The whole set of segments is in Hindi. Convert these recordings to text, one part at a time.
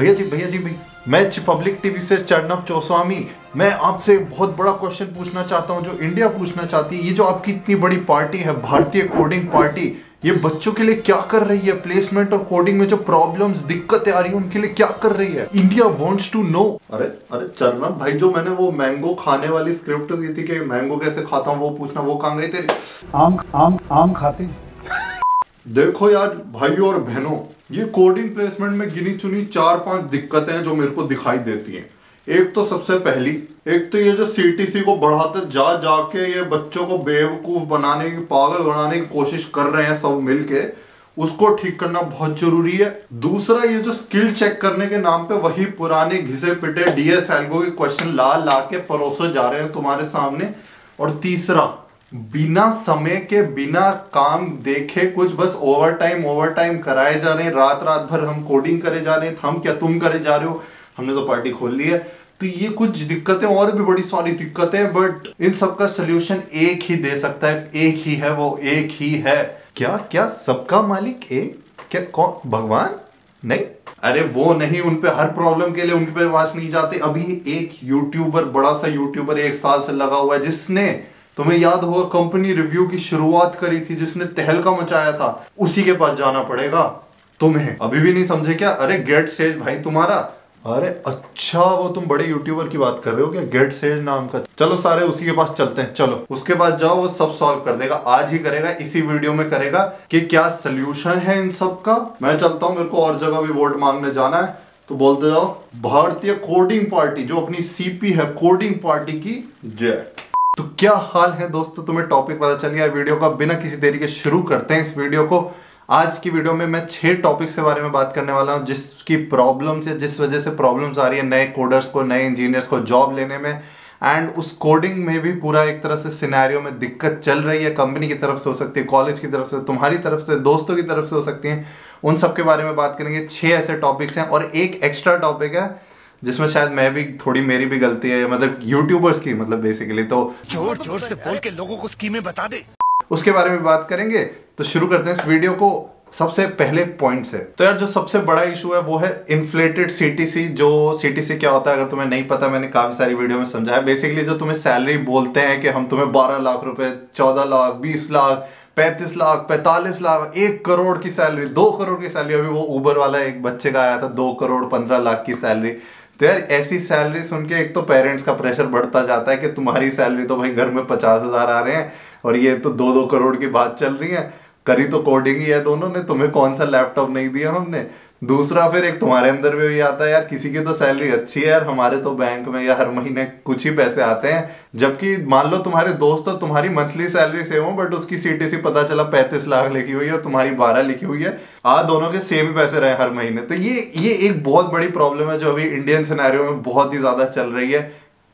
भैया जी भैया जी भाई मैं पब्लिक टीवी से चरणव चौस्वामी मैं आपसे बहुत बड़ा क्वेश्चन पूछना चाहता हूँ जो इंडिया पूछना चाहती है ये जो आपकी इतनी बड़ी पार्टी है भारतीय कोडिंग पार्टी ये बच्चों के लिए क्या कर रही है? प्लेसमेंट और कोडिंग में जो प्रॉब्लम्स दिक्कतें आ रही है उनके लिए क्या कर रही है? इंडिया वांट्स टू नो अरे अरे चरणव भाई जो मैंने वो मैंगो खाने वाली स्क्रिप्ट दी थी कि मैंगो कैसे खाता हूँ वो पूछना वो कहाँ गई तेरी? आम आम आम खाते देखो यार भाइयों और बहनों ये कोडिंग प्लेसमेंट में गिनी चुनी चार पाँच दिक्कतें जो मेरे को दिखाई देती हैं। एक तो सबसे पहली, एक तो ये जो सीटीसी को बढ़ाते जा जाके ये बच्चों को बेवकूफ़ बनाने की पागल बनाने की कोशिश कर रहे हैं सब मिलके, उसको ठीक करना बहुत ज़रूरी है। दूसरा, ये जो स्किल चेक करने के नाम पे वही पुराने घिसे पिटे डीएस एल्गो के क्वेश्चन ला ला के परोसे जा रहे हैं तुम्हारे सामने। और तीसरा बिना समय के, बिना काम देखे कुछ, बस ओवर टाइम ओवर टाइम कराए जा रहे हैं। रात रात भर हम कोडिंग करे जा रहे हैं। हम क्या तुम करे जा रहे हो? हमने तो पार्टी खोल ली है। तो ये कुछ दिक्कतें और भी बड़ी सारी दिक्कतें बट इन सबका सोल्यूशन एक ही दे सकता है। एक ही है वो, एक ही है। क्या क्या सबका मालिक एक? क्या, कौन? भगवान? नहीं? अरे वो नहीं उन पे हर प्रॉब्लम के लिए उनके पास नहीं जाते। अभी एक यूट्यूबर बड़ा सा यूट्यूबर एक साल से लगा हुआ है, जिसने तुम्हें याद होगा कंपनी रिव्यू की शुरुआत करी थी, जिसने तहलका मचाया था, उसी के पास जाना पड़ेगा। तुम्हें। अभी भी नहीं समझे क्या? अरे गेट सेज भाई तुम्हारा। अरे अच्छा वो तुम बड़े यूट्यूबर की बात कर रहे हो क्या? गेट सेज नाम का। चलो सारे उसी के पास चलते हैं। चलो, उसके बाद जाओ, वो सब सॉल्व कर देगा। आज ही करेगा, इसी वीडियो में करेगा कि क्या सोल्यूशन है इन सब का। मैं चलता हूँ, मेरे को और जगह भी वोट मांगने जाना है। तो बोलते जाओ, भारतीय कोडिंग पार्टी जो अपनी सीपी है कोडिंग पार्टी की जय। तो क्या हाल है दोस्तों? तुम्हें टॉपिक पता चल गया वीडियो का। बिना किसी देरी के शुरू करते हैं इस वीडियो को। आज की वीडियो में मैं छह टॉपिक्स के बारे में बात करने वाला हूँ, जिसकी प्रॉब्लम्स या जिस वजह से प्रॉब्लम्स आ रही है नए कोडर्स को, नए इंजीनियर्स को जॉब लेने में। एंड उस कोडिंग में भी पूरा एक तरह से सिनेरियो में दिक्कत चल रही है। कंपनी की तरफ़ से हो सकती है कॉलेज की तरफ़ से तुम्हारी तरफ़ से, दोस्तों की तरफ़ से हो सकती है। उन सब के बारे में बात करेंगे। छह ऐसे टॉपिक्स हैं और एक एक्स्ट्रा टॉपिक है जिसमें शायद मैं भी थोड़ी मेरी भी गलती है मतलब यूट्यूबर्स की मतलब बेसिकली तो ज़ोर ज़ोर से बोल के लोगों को स्कीमें बता दे। उसके बारे में बात करेंगे तो शुरू करते हैं इस वीडियो को सबसे पहले पॉइंट है तो यार जो सबसे बड़ा इशू है वो है इन्फ्लेटेड सीटीसी जो सीटीसी क्या होता है अगर तुम्हें नहीं पता मैंने काफ़ी सारी वीडियो में समझाया। बेसिकली जो तुम्हें सैलरी बोलते हैं कि हम तुम्हें बारह लाख रुपए चौदह लाख बीस लाख पैंतीस लाख पैंतालीस लाख एक करोड़ की सैलरी दो करोड़ की सैलरी अभी वो ऊबर वाला एक बच्चे का आया था दो करोड़ पंद्रह लाख की सैलरी तो यार ऐसी सैलरी सुन के एक तो पेरेंट्स का प्रेशर बढ़ता जाता है कि तुम्हारी सैलरी तो भाई घर में पचास हज़ार आ रहे हैं और ये तो दो दो करोड़ की बात चल रही है। करी तो कोडिंग ही है दोनों ने, तुम्हें कौन सा लैपटॉप नहीं दिया हमने? दूसरा फिर एक तुम्हारे अंदर भी वही आता है यार, किसी की तो सैलरी अच्छी है यार, हमारे तो बैंक में या हर महीने कुछ ही पैसे आते हैं। जबकि मान लो तुम्हारे दोस्त तो तुम्हारी मंथली सैलरी सेम हो बट उसकी सी सीटीसी पता चला पैंतीस लाख लिखी हुई है और तुम्हारी बारह लिखी हुई है। आज दोनों के सेम ही पैसे रहे हर महीने। तो ये ये एक बहुत बड़ी प्रॉब्लम है जो अभी इंडियन सिनेरियो में बहुत ही ज़्यादा चल रही है।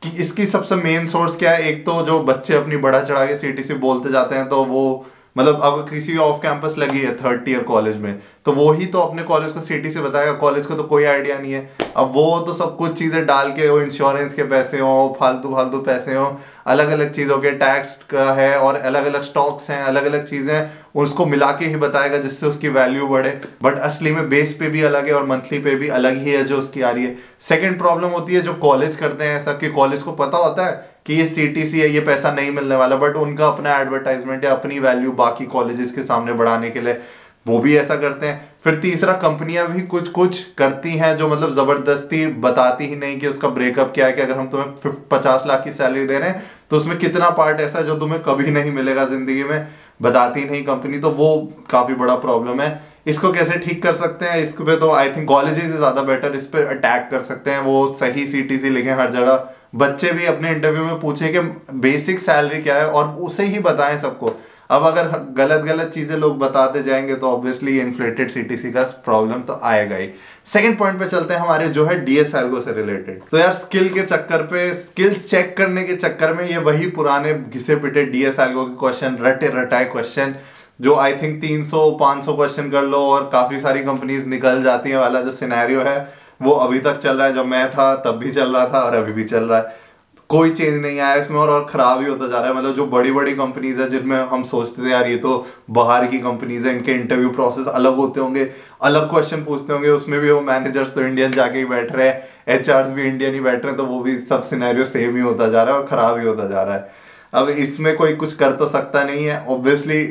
कि इसकी सबसे मेन सोर्स क्या है? एक तो जो बच्चे अपनी बढ़ा चढ़ा के सीटीसी बोलते जाते हैं तो वो मतलब अब किसी ऑफ़ कैंपस लगी है थर्ड ईयर कॉलेज में। तो वो ही तो अपने कॉलेज को सिटी से बताएगा कॉलेज को तो कोई आइडिया नहीं है। अब वो तो सब कुछ चीज़ें डाल के, वो इंश्योरेंस के पैसे हो, फालतू फालतू पैसे हों अलग अलग चीज़ों के टैक्स का है और अलग अलग स्टॉक्स हैं अलग अलग चीज़ें, उसको मिला के ही बताएगा जिससे उसकी वैल्यू बढ़े। बट असली में बेस पे भी अलग है और मंथली पे भी अलग ही है जो उसकी आ रही है। सेकेंड प्रॉब्लम होती है जो कॉलेज करते हैं, ऐसा कि कॉलेज को पता होता है कि ये सीटीसी है, ये पैसा नहीं मिलने वाला। बट उनका अपना एडवर्टाइजमेंट है अपनी वैल्यू बाकी कॉलेजेस के सामने बढ़ाने के लिए। वो भी ऐसा करते हैं। फिर तीसरा कंपनियाँ भी कुछ कुछ करती हैं जो मतलब ज़बरदस्ती बताती ही नहीं कि उसका ब्रेकअप क्या है कि अगर हम तुम्हें पचास लाख की सैलरी दे रहे हैं तो उसमें कितना पार्ट ऐसा है जो तुम्हें कभी नहीं मिलेगा ज़िंदगी में, बताती नहीं कंपनी तो वो काफ़ी बड़ा प्रॉब्लम है। इसको कैसे ठीक कर सकते हैं? इस पे तो आई थिंक कॉलेजेस ज़्यादा बेटर इस पर अटैक कर सकते हैं। वो सही सी लिखे हर जगह। बच्चे भी अपने इंटरव्यू में पूछे कि बेसिक सैलरी क्या है और उसे ही बताएँ सबको। अब अगर गलत गलत चीज़ें लोग बताते जाएँगे तो ऑब्वियसली इन्फ्लेटेड सीटीसी का प्रॉब्लम तो आएगा ही। सेकंड पॉइंट पे चलते हैं, हमारे जो है डीएस एल्गो से रिलेटेड तो यार स्किल के चक्कर पे स्किल चेक करने के चक्कर में ये वही पुराने घिसे पिटे डीएस एल्गो के क्वेश्चन रटे, रटाए क्वेश्चन जो आई थिंक 300 500 क्वेश्चन कर लो और काफ़ी सारी कंपनीज़ निकल जाती है वाला जो सिनेरियो है, वो अभी तक चल रहा है। जब मैं था, तब भी चल रहा था और अभी भी चल रहा है। कोई चेंज नहीं आया, इसमें और और खराब ही होता जा रहा है। मतलब जो बड़ी बड़ी कंपनीज़ है जिनमें हम सोचते थे, यार ये तो बाहर की कंपनीज़ है, इनके इंटरव्यू प्रोसेस अलग होते होंगे, अलग क्वेश्चन पूछते होंगे, उसमें भी वो मैनेजर्स तो इंडियन जाके ही बैठ रहे हैं एच भी इंडियन ही बैठ रहे हैं तो वो भी सब सिनेरियो सेम ही होता जा रहा है और खराब ही होता जा रहा है। अब इसमें कोई कुछ कर तो सकता नहीं है ऑब्वियसली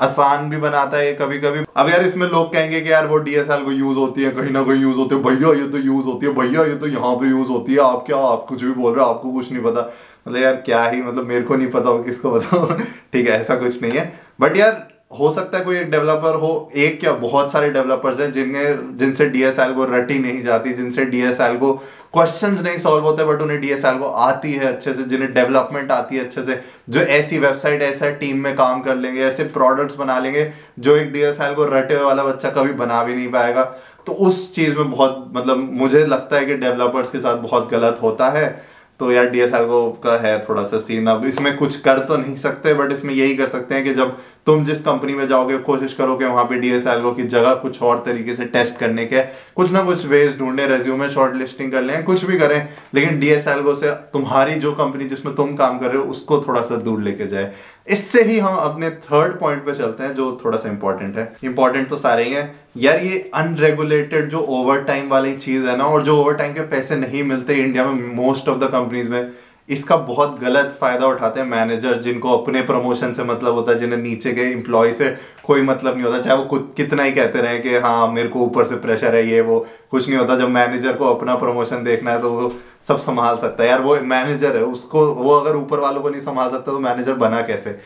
आसान भी बनाता है कभी कभी अब यार इसमें लोग कहेंगे कि यार वो डीएसएल को यूज़ होती है, कहीं ना कहीं यूज़ होती है। भैया, ये तो यूज़ होती है, भैया, ये तो यहाँ पे यूज़ होती है। आप क्या, आप कुछ भी बोल रहे हो, आपको कुछ नहीं पता। मतलब यार क्या ही मतलब मेरे को नहीं पता किसको बताओ ठीक है, ऐसा कुछ नहीं है। बट यार हो सकता है कोई एक डेवलपर हो, एक क्या बहुत सारे डेवलपर्स हैं जिनमें जिनसे डीएसएल को रटी नहीं जाती, जिनसे डीएसएल को क्वेश्चंस नहीं सॉल्व होते बट उन्हें डीएसएल को आती है अच्छे से, जिन्हें डेवलपमेंट आती है अच्छे से, जो ऐसी वेबसाइट ऐसा टीम में काम कर लेंगे, ऐसे प्रोडक्ट्स बना लेंगे, जो एक डीएसएल को रटे वाला बच्चा कभी बना भी नहीं पाएगा। तो उस चीज़ में बहुत मतलब मुझे लगता है कि डेवलपर्स के साथ बहुत गलत होता है। तो यार डीएसएल को का है थोड़ा सा सीन अब इसमें कुछ कर तो नहीं सकते बट इसमें यही कर सकते हैं कि जब तुम जिस कंपनी में जाओगे, कोशिश करो कि वहाँ पे डीएसएल की जगह कुछ और तरीके से टेस्ट करने के। कुछ ना कुछ वेज ढूंढे रेज्यूमे शॉर्ट लिस्टिंग कर लें, कुछ भी करें। लेकिन डीएसएल से तुम्हारी जो कंपनी जिसमें तुम काम कर रहे हो, उसको थोड़ा सा दूर लेके जाए। इससे ही हम अपने थर्ड पॉइंट पे चलते हैं, जो थोड़ा सा इंपॉर्टेंट है। इंपॉर्टेंट तो सारे ही हैं। यार, ये अनरेगुलेटेड जो ओवर टाइम वाली चीज़ है ना, और जो ओवर टाइम के पैसे नहीं मिलते इंडिया में मोस्ट ऑफ़ द कंपनीज़ में, इसका बहुत गलत फ़ायदा उठाते हैं मैनेजर जिनको अपने प्रमोशन से मतलब होता है, जिन्हें नीचे के एम्प्लॉय से कोई मतलब नहीं होता। चाहे वो कितना ही कहते रहे कि हाँ मेरे को ऊपर से प्रेशर है, ये, वो। कुछ नहीं होता। जब मैनेजर को अपना प्रमोशन देखना है तो वो सब संभाल सकता है। यार वो मैनेजर है, उसको, वो अगर ऊपर वालों को नहीं संभाल सकता तो मैनेजर बना कैसे?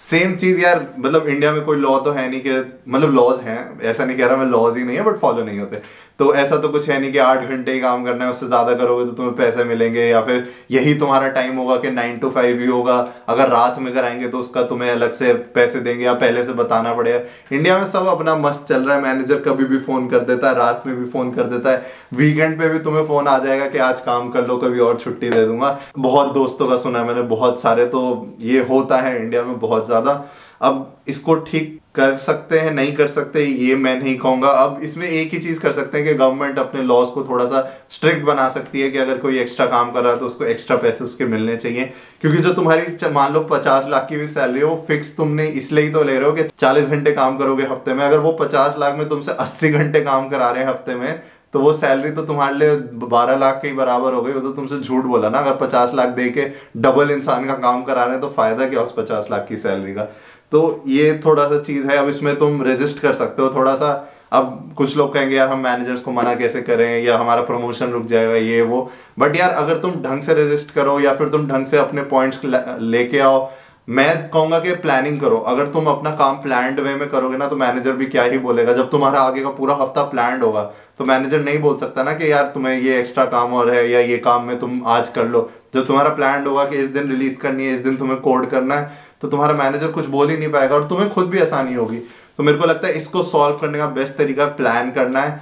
सेम चीज़ यार मतलब इंडिया में कोई लॉ तो है नहीं कि मतलब लॉज हैं, ऐसा नहीं कह रहा मैं लॉज ही नहीं है बट फॉलो नहीं होते। तो ऐसा तो कुछ है नहीं कि आठ घंटे ही काम करना है, उससे ज़्यादा करोगे तो तुम्हें पैसे मिलेंगे, या फिर यही तुम्हारा टाइम होगा कि नाइन टू फाइव ही होगा। अगर रात में कराएँगे तो उसका तुम्हें अलग से पैसे देंगे या पहले से बताना पड़ेगा। इंडिया में सब अपना मस्त चल रहा है मैनेजर कभी भी फ़ोन कर देता है, रात में भी फ़ोन कर देता है। वीकेंड पे भी तुम्हें फ़ोन आ जाएगा कि आज काम कर लो, कभी और छुट्टी दे दूँगा। बहुत दोस्तों का सुना है मैंने, बहुत सारे तो ये होता है इंडिया में बहुत ज़्यादा। अब इसको ठीक कर सकते हैं, नहीं कर सकते, ये मैं नहीं कहूँगा। अब इसमें एक ही चीज़ कर सकते हैं कि गवर्नमेंट अपने लॉज को थोड़ा सा स्ट्रिक्ट बना सकती है कि अगर कोई एक्स्ट्रा काम कर रहा है तो उसको एक्स्ट्रा पैसे उसके मिलने चाहिए। क्योंकि जो तुम्हारी मान लो पचास लाख की भी सैलरी है फिक्स तुमने इसलिए ही तो ले रहे हो कि चालीस घंटे काम करोगे हफ़्ते में। अगर वो पचास लाख में तुमसे अस्सी घंटे काम करा रहे हैं हफ़्ते में तो वो सैलरी तो तुम्हारे लिए बारह लाख के ही बराबर हो गई। वो तो तुमसे झूठ बोला ना। अगर पचास लाख दे के डबल इंसान का काम करा रहे हैं तो फ़ायदा क्या उस पचास लाख की सैलरी का? तो ये थोड़ा सा चीज़ है, अब इसमें तुम रेजिस्ट कर सकते हो थोड़ा सा। अब कुछ लोग कहेंगे, यार, हम मैनेजर्स को मना कैसे करें? या हमारा प्रमोशन रुक जाएगा, ये, वो। बट यार, अगर तुम ढंग से रेजिस्ट करो, या फिर तुम ढंग से अपने पॉइंट्स लेके आओ, मैं कहूँगा कि प्लानिंग करो। अगर तुम अपना काम प्लान वे में करोगे ना तो मैनेजर भी क्या ही बोलेगा? जब तुम्हारा आगे का पूरा हफ़्ता प्लान होगा तो मैनेजर नहीं बोल सकता ना कि, यार, तुम्हें ये एक्स्ट्रा काम और है, या ये काम में तुम आज कर लो। जब तुम्हारा प्लान होगा कि इस दिन रिलीज़ करनी है, इस दिन तुम्हें कोड करना है तो तुम्हारा मैनेजर कुछ बोल ही नहीं पाएगा और तुम्हें खुद भी आसानी होगी। तो मेरे को लगता है इसको सॉल्व करने का बेस्ट तरीका प्लान करना है।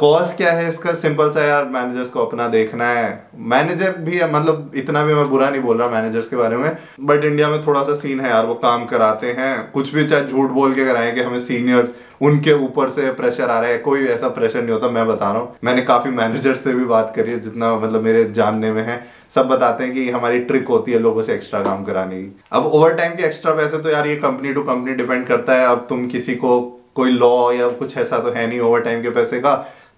कॉज क्या है इसका? सिंपल सा यार मैनेजर्स को अपना देखना है। मैनेजर भी मतलब इतना भी मैं बुरा नहीं बोल रहा मैनेजर्स के बारे में बट इंडिया में थोड़ा सा सीन है यार, वो काम कराते हैं। कुछ भी चाहे झूठ बोल के कराएँ कि हमें सीनियर्स उनके ऊपर से प्रेशर आ रहा है, कोई ऐसा प्रेशर नहीं होता, मैं बता रहा हूँ। मैंने काफ़ी मैनेजर से भी बात करी है, जितना मतलब मेरे जानने में है। सब बताते हैं कि हमारी ट्रिक होती है लोगों से एक्स्ट्रा काम कराने की। अब ओवर टाइम के एक्स्ट्रा पैसे तो यार ये कंपनी टू कंपनी डिपेंड करता है। अब तुम किसी को कोई लॉ या कुछ ऐसा तो है नहीं ओवर टाइम के पैसे का।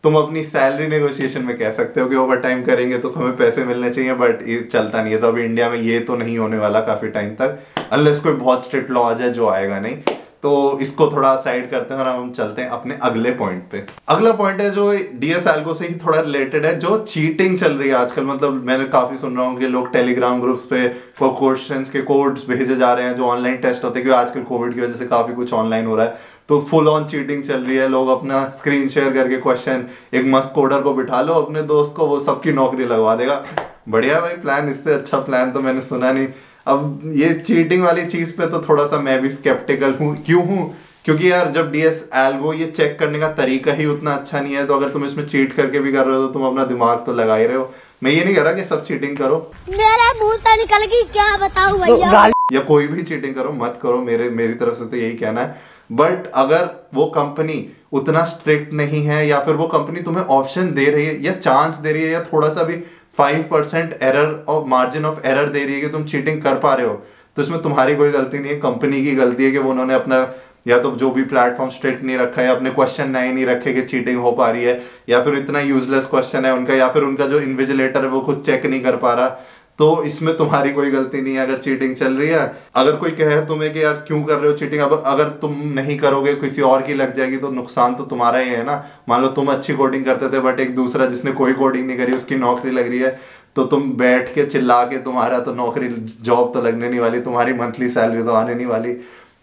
तुम अपनी सैलरी नेगोशिएशन में कह सकते हो कि ओवर टाइम करेंगे तो हमें पैसे मिलने चाहिए बट ये चलता नहीं है। तो अभी इंडिया में ये तो नहीं होने वाला काफ़ी टाइम तक अनलेस कोई बहुत स्ट्रिक्ट लॉ आ जाए जो आएगा नहीं। तो इसको थोड़ा साइड करते हैं और हम चलते हैं अपने अगले पॉइंट पे। अगला पॉइंट है जो डीएस एल्गो से ही थोड़ा रिलेटेड है, जो चीटिंग चल रही है आजकल। मतलब मैंने काफ़ी सुन रहा हूँ कि लोग टेलीग्राम ग्रुप्स पे क्वेश्चंस के कोड्स भेजे जा रहे हैं, जो ऑनलाइन टेस्ट होते हैं, क्योंकि आजकल कोविड की वजह से काफ़ी कुछ ऑनलाइन हो रहा है। तो फुल ऑन चीटिंग चल रही है, लोग अपना स्क्रीन शेयर करके क्वेश्चन एक मस्त कोडर को बिठा लो, अपने दोस्त को, वो सबकी नौकरी लगवा देगा। बढ़िया भाई प्लान इससे अच्छा प्लान तो मैंने सुना नहीं। अब ये चीटिंग वाली चीज़ पे तो थोड़ा सा मैं भी स्केप्टिकल हूँ। क्यों हूँ? क्योंकि यार जब डीएस एल्गो ये चेक करने का तरीका ही उतना अच्छा नहीं है तो अगर तुम इसमें चीट करके भी कर रहे हो तो तुम अपना दिमाग तो लगा ही रहे हो। मैं ये नहीं कह रहा कि सब चीटिंग करो। मेरा मुँह तो निकल गई क्या बताऊँ भैया? या कोई भी चीटिंग करो मत करो मेरे मेरी तरफ़ से तो यही कहना है। बट अगर वो कंपनी उतना स्ट्रिक्ट नहीं है या फिर वो कंपनी तुम्हें ऑप्शन दे रही है या चांस दे रही है या थोड़ा सा भी फाइव परसेंट एरर और मार्जिन ऑफ़ एरर दे रही है कि तुम चीटिंग कर पा रहे हो। तो इसमें तुम्हारी कोई गलती नहीं है कंपनी की गलती है कि वो उन्होंने अपना, या तो जो भी प्लेटफॉर्म स्ट्रिक्ट नहीं रखा है अपने क्वेश्चन नए नहीं रखे कि चीटिंग हो पा रही है, या फिर इतना यूजलेस क्वेश्चन है उनका, या फिर उनका जो इन्विजिलेटर है वो खुद चेक नहीं कर पा रहा। तो इसमें तुम्हारी कोई गलती नहीं है, अगर चीटिंग चल रही है। अगर कोई कहे तुम्हें कि यार क्यों कर रहे हो चीटिंग अब अगर तुम नहीं करोगे, किसी और की लग जाएगी तो नुकसान तो तुम्हारा ही है ना। मान लो तुम अच्छी कोडिंग करते थे बट एक दूसरा जिसने कोई कोडिंग नहीं करी, उसकी नौकरी लग रही है तो तुम बैठ के चिल्ला के तुम्हारा तो नौकरी जॉब तो लगने नहीं वाली, तुम्हारी मंथली सैलरी तो आने नहीं वाली।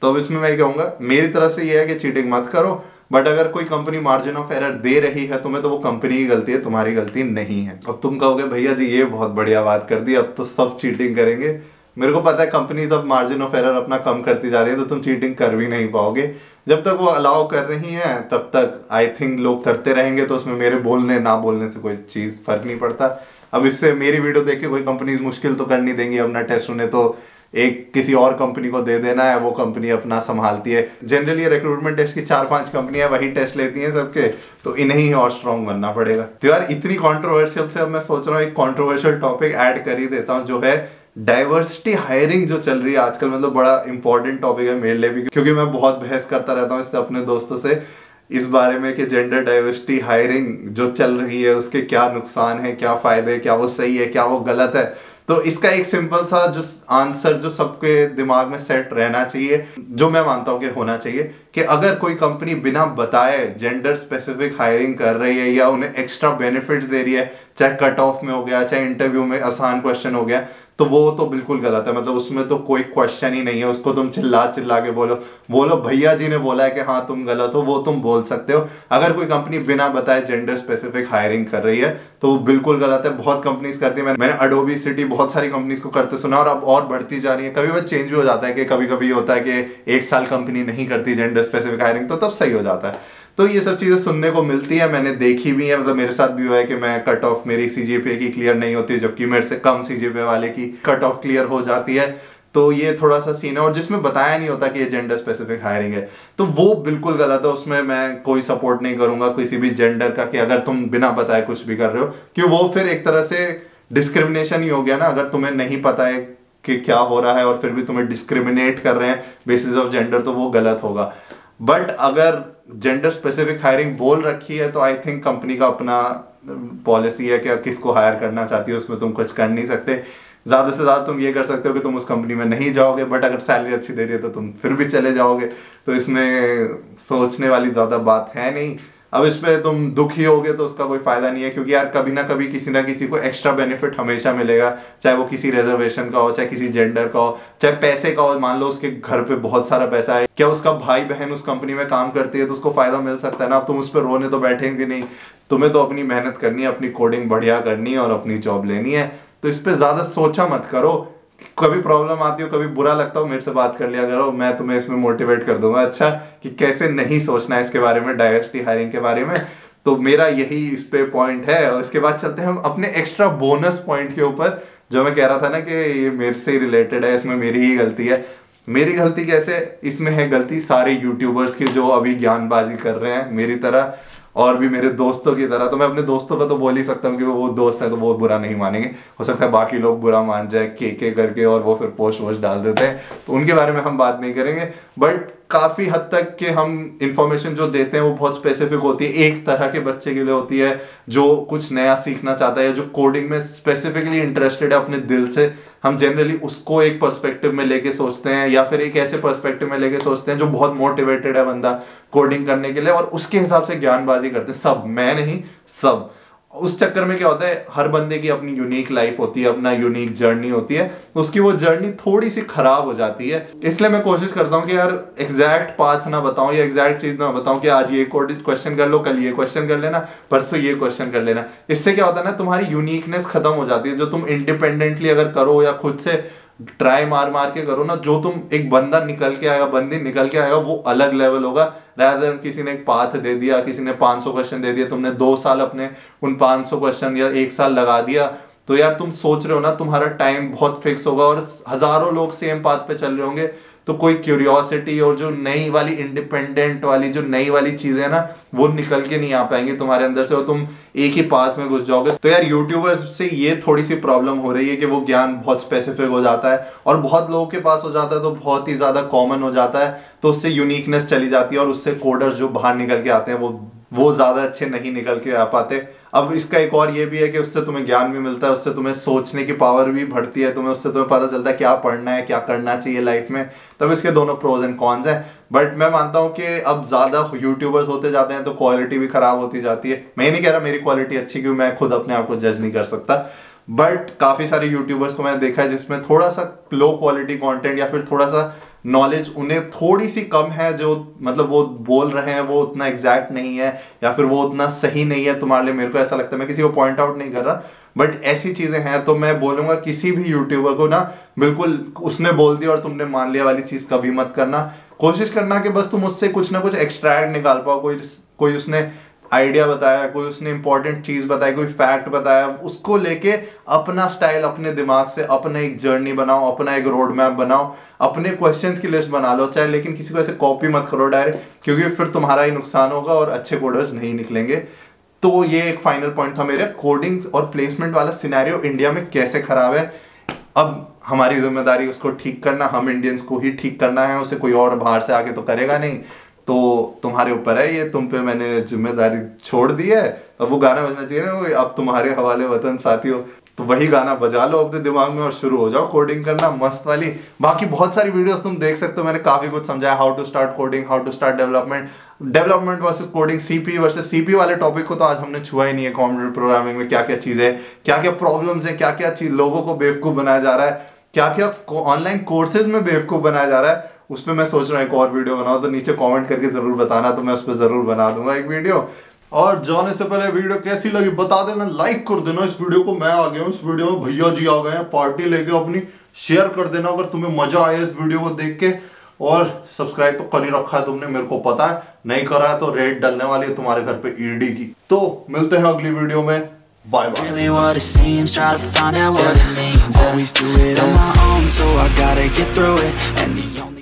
तो अब इसमें मैं कहूँगा, मेरी तरफ़ से ये है कि चीटिंग मत करो बट अगर कोई कंपनी मार्जिन ऑफ़ एरर दे रही है, तुम्हें तो वो कंपनी की गलती है, तुम्हारी गलती नहीं है। अब तुम कहोगे, भैया जी, ये बहुत बढ़िया बात कर दी, अब तो सब चीटिंग करेंगे। मेरे को पता है कंपनीज़ अब मार्जिन ऑफ़ एरर अपना कम करती जा रही है तो तुम चीटिंग कर भी नहीं पाओगे। जब तक वो अलाउ कर रही हैं, तब तक आई थिंक लोग करते रहेंगे तो उसमें मेरे बोलने, ना बोलने से कोई चीज़ फ़र्क नहीं पड़ता। अब इससे मेरी वीडियो देख के कोई कंपनीज़ मुश्किल तो कर नहीं देंगी अपना टेस्ट उन्हें तो एक किसी और कंपनी को दे देना है, वो कंपनी अपना संभालती है। जनरली रिक्रूटमेंट टेस्ट की चार पाँच कंपनियाँ वही टेस्ट लेती हैं सबके तो इन्हें ही और स्ट्रॉन्ग बनना पड़ेगा। तो यार इतनी कॉन्ट्रोवर्शियल से अब मैं सोच रहा हूँ, एक कॉन्ट्रोवर्शियल टॉपिक ऐड कर ही देता हूँ, जो है डाइवर्सिटी हायरिंग जो चल रही है आजकल। मतलब बड़ा इंपॉर्टेंट टॉपिक है मेरे लिए भी, क्योंकि मैं बहुत बहस करता रहता हूँ इससे अपने दोस्तों से, इस बारे में कि जेंडर डाइवर्सिटी हायरिंग जो चल रही है, उसके क्या नुकसान है, क्या फ़ायदे क्या वो सही है, क्या वो गलत है। तो इसका एक सिंपल सा जो आंसर जो सबके दिमाग में सेट रहना चाहिए, जो मैं मानता हूँ कि होना चाहिए, कि अगर कोई कंपनी बिना बताए जेंडर स्पेसिफिक हायरिंग कर रही है या उन्हें एक्स्ट्रा बेनिफिट्स दे रही है, चाहे कट ऑफ़ में हो गया, चाहे इंटरव्यू में आसान क्वेश्चन हो गया तो वो तो बिल्कुल गलत है। मतलब उसमें तो कोई क्वेश्चन ही नहीं है। उसको तुम चिल्ला चिल्ला के बोलो। बोलो भैया जी ने बोला है कि हाँ तुम गलत हो। वो तुम बोल सकते हो। अगर कोई कंपनी बिना बताए जेंडर स्पेसिफिक हायरिंग कर रही है तो वो बिल्कुल गलत है। बहुत कंपनीज़ करती है। मैंने अडोबी सिटी बहुत सारी कंपनीज़ को करते सुना और अब और बढ़ती जा रही है। कभी बार चेंज भी हो जाता है कि कभी कभी होता है कि एक साल कंपनी नहीं करती जेंडर स्पेसिफिक हायरिंग तो तब सही हो जाता है। तो ये सब चीज़ें सुनने को मिलती है, मैंने देखी भी है। मतलब मेरे साथ भी हुआ है कि मैं कट ऑफ़ मेरी सी की क्लियर नहीं होती, जबकि मेरे से कम सी वाले की कट ऑफ़ क्लियर हो जाती है। तो ये थोड़ा सा सीन है और जिसमें बताया नहीं होता कि ये जेंडर स्पेसिफिक हायरिंग है। तो वो बिल्कुल गलत है, उसमें मैं कोई सपोर्ट नहीं करूँगा किसी भी जेंडर का कि अगर तुम बिना बताए कुछ भी कर रहे हो क्यों वो फिर एक तरह से डिस्क्रिमिनेशन ही हो गया ना, अगर तुम्हें नहीं पता है कि क्या हो रहा है और फिर भी तुम्हें डिस्क्रिमिनेट कर रहे हैं बेसिस ऑफ़ जेंडर तो वो गलत होगा। बट अगर जेंडर स्पेसिफिक हायरिंग बोल रखी है तो आई थिंक कंपनी का अपना पॉलिसी है कि किसको हायर करना चाहती है, उसमें तुम कुछ कर नहीं सकते। ज़्यादा से ज़्यादा तुम ये कर सकते हो कि तुम उस कंपनी में नहीं जाओगे बट अगर सैलरी अच्छी दे रही है तो तुम फिर भी चले जाओगे। तो इसमें सोचने वाली ज़्यादा बात है नहीं। अब इसमें तुम दुखी होगे तो उसका कोई फ़ायदा नहीं है, क्योंकि यार कभी ना कभी किसी ना किसी को एक्स्ट्रा बेनिफिट हमेशा मिलेगा, चाहे वो किसी रिजर्वेशन का हो, चाहे किसी जेंडर का हो, चाहे पैसे का हो। मान लो उसके घर पे बहुत सारा पैसा है, क्या उसका भाई बहन उस कंपनी में काम करती है तो उसको फ़ायदा मिल सकता है ना? अब तुम उस पर रोने तो बैठेंगे नहीं। तुम्हें तो अपनी मेहनत करनी है, अपनी कोडिंग बढ़िया करनी है और अपनी जॉब लेनी है। तो इस पर ज़्यादा सोचा मत करो। कभी प्रॉब्लम आती हो, कभी बुरा लगता हो, मेरे से बात कर लिया करो, मैं तुम्हें इसमें मोटिवेट कर दूँगा। अच्छा कि कैसे नहीं सोचना है इसके बारे में डाइवर्सिटी हायरिंग के बारे में? तो मेरा यही इस पे पॉइंट है, और इसके बाद चलते हैं हम अपने एक्स्ट्रा बोनस पॉइंट के ऊपर, जो मैं कह रहा था ना कि ये मेरे से रिलेटेड है, इसमें मेरी ही गलती है। मेरी गलती कैसे? इसमें है गलती सारे यूट्यूबर्स की जो अभी ज्ञानबाजी कर रहे हैं, मेरी तरह। और भी मेरे दोस्तों की तरह तो मैं अपने दोस्तों का तो बोल ही सकता हूँ कि वो वो दोस्त है तो वो बुरा नहीं मानेंगे। हो सकता है बाकी लोग बुरा मान जाए के के करके और वो फिर पोस्ट वोस्ट डाल देते हैं। तो उनके बारे में हम बात नहीं करेंगे, बट काफ़ी हद तक के हम इंफॉर्मेशन जो देते हैं वो बहुत स्पेसिफिक होती है। एक तरह के बच्चे के लिए होती है, जो कुछ नया सीखना चाहता है जो कोडिंग में स्पेसिफिकली इंटरेस्टेड है अपने दिल से। हम जनरली उसको एक पर्सपेक्टिव में लेके सोचते हैं या फिर एक ऐसे पर्सपेक्टिव में लेके सोचते हैं जो बहुत मोटिवेटेड है बंदा। कोडिंग करने के लिए और उसके हिसाब से ज्ञानबाजी करते हैं। सब, मैं नहीं, सब। उस चक्कर में क्या होता है, हर बंदे की अपनी यूनिक लाइफ होती है, अपना यूनिक जर्नी होती है उसकी वो जर्नी थोड़ी सी खराब हो जाती है। इसलिए मैं कोशिश करता हूँ कि यार एग्जैक्ट पाथ ना बताऊँ या एग्जैक्ट चीज़ ना बताऊँ कि आज ये क्वेश्चन कर लो, कल ये क्वेश्चन कर लेना, परसों ये क्वेश्चन कर लेना। इससे क्या होता है ना, तुम्हारी यूनिकनेस खत्म हो जाती है। जो तुम इंडिपेंडेंटली अगर करो या खुद से ट्राई मार मार के करो ना, जो तुम एक बंदा निकल के आएगा, बंदी निकल के आएगा, वो अलग लेवल होगा। रादर किसी ने एक पाथ दे दिया, किसी ने 500 क्वेश्चन दे दिया, तुमने दो साल अपने उन 500 क्वेश्चन या एक साल लगा दिया तो यार तुम सोच रहे हो ना, तुम्हारा टाइम बहुत फिक्स होगा और हज़ारों लोग सेम पाथ पे चल रहे होंगे। तो कोई क्यूरियोसिटी और जो नई वाली इंडिपेंडेंट वाली, जो नई वाली चीज़ें है ना, वो निकल के नहीं आ पाएँगी तुम्हारे अंदर से और तुम एक ही पाथ में घुस जाओगे। तो यार यूट्यूबर्स से ये थोड़ी सी प्रॉब्लम हो रही है कि वो ज्ञान बहुत स्पेसिफिक हो जाता है और बहुत लोगों के पास हो जाता है तो बहुत ही ज़्यादा कॉमन हो जाता है तो उससे यूनिकनेस चली जाती है और उससे कोडर्स जो बाहर निकल के आते हैं, वो वो ज़्यादा अच्छे नहीं निकल के आ पाते। अब इसका एक और ये भी है कि उससे तुम्हें ज्ञान भी मिलता है, उससे तुम्हें सोचने की पावर भी बढ़ती है, तुम्हें, उससे तुम्हें पता चलता है क्या पढ़ना है, क्या करना चाहिए लाइफ में। तब इसके दोनों प्रोज एंड कॉन्स हैं। बट मैं मानता हूँ कि अब ज़्यादा यूट्यूबर्स होते जाते हैं तो क्वालिटी भी खराब होती जाती है। मैं नहीं कह रहा मेरी क्वालिटी अच्छी क्यों, मैं खुद अपने आप को जज नहीं कर सकता। बट काफ़ी सारे यूट्यूबर्स को मैंने देखा है जिसमें थोड़ा सा लो क्वालिटी कॉन्टेंट या फिर थोड़ा सा नॉलेज उन्हें थोड़ी सी कम है जो मतलब वो बोल रहे हैं, वो उतना एग्जैक्ट नहीं है, या फिर वो उतना सही नहीं है तुम्हारे लिए, मेरे को ऐसा लगता है, मैं किसी को पॉइंट आउट नहीं कर रहा बट ऐसी चीज़ें हैं तो मैं बोलूँगा किसी भी यूट्यूबर को ना, बिल्कुल उसने बोल दिया और तुमने मान लिया वाली चीज़ कभी मत करना, कोशिश करना कि बस तुम उससे कुछ ना कुछ एक्सट्रैक्ट निकाल पाओ, कोई कोई उसने आइडिया बताया, कोई उसने इंपॉर्टेंट चीज़ बताई, कोई फैक्ट बताया, उसको लेके अपना स्टाइल अपने दिमाग से, अपना एक जर्नी बनाओ, अपना एक रोड मैप बनाओ, अपने क्वेश्चंस की लिस्ट बना लो, चाहे लेकिन किसी को ऐसे कॉपी मत करो डायरेक्ट क्योंकि फिर तुम्हारा ही नुकसान होगा और अच्छे कोडर्स नहीं निकलेंगे। तो ये एक फाइनल पॉइंट था मेरे कोडिंग और प्लेसमेंट वाला सिनेरियो इंडिया में कैसे खराब है। अब हमारी ज़िम्मेदारी उसको ठीक करना, हम इंडियंस को ही ठीक करना है, उसे कोई और बाहर से आके तो करेगा नहीं। तो तुम्हारे ऊपर है ये, तुम पे मैंने ज़िम्मेदारी छोड़ दी है। अब वो गाना बजना चाहिए ना अब तुम्हारे हवाले वतन साथियों तो वही गाना बजा लो अपने दिमाग में और शुरू हो जाओ कोडिंग करना, मस्त वाली। बाकी बहुत सारी वीडियोस तुम देख सकते हो, मैंने काफ़ी कुछ समझाया how to start coding how to start development development versus coding CP versus CP वाले टॉपिक को तो आज हमने छुआ ही नहीं है कंप्यूटर प्रोग्रामिंग में क्या क्या चीज़ें है क्या क्या प्रॉब्लम्स है क्या क्या चीज़ लोगों को बेवकूफ़ बनाया जा रहा है क्या क्या ऑनलाइन कोर्सेज में बेवकूफ़ बनाया जा रहा है। उस पर मैं सोच रहा हूँ एक और वीडियो बनाऊँ तो नीचे कमेंट करके ज़रूर बताना तो मैं उस पर ज़रूर बना दूँगा एक वीडियो। और जाने से पहले वीडियो कैसी लगी बता देना लाइक कर देना इस वीडियो को, मैं आ गया हूँ इस वीडियो में, भैया जी आ गए हैं पार्टी लेके अपनी शेयर कर देना, अगर तुम्हें मज़ा आया इस वीडियो को देख के। और सब्सक्राइब तो कर ही रखा है तुमने, मेरे को पता है, नहीं करा है तो रेड डलने वाली है तुम्हारे घर पे ईडी की। तो मिलते हैं अगली वीडियो में. And the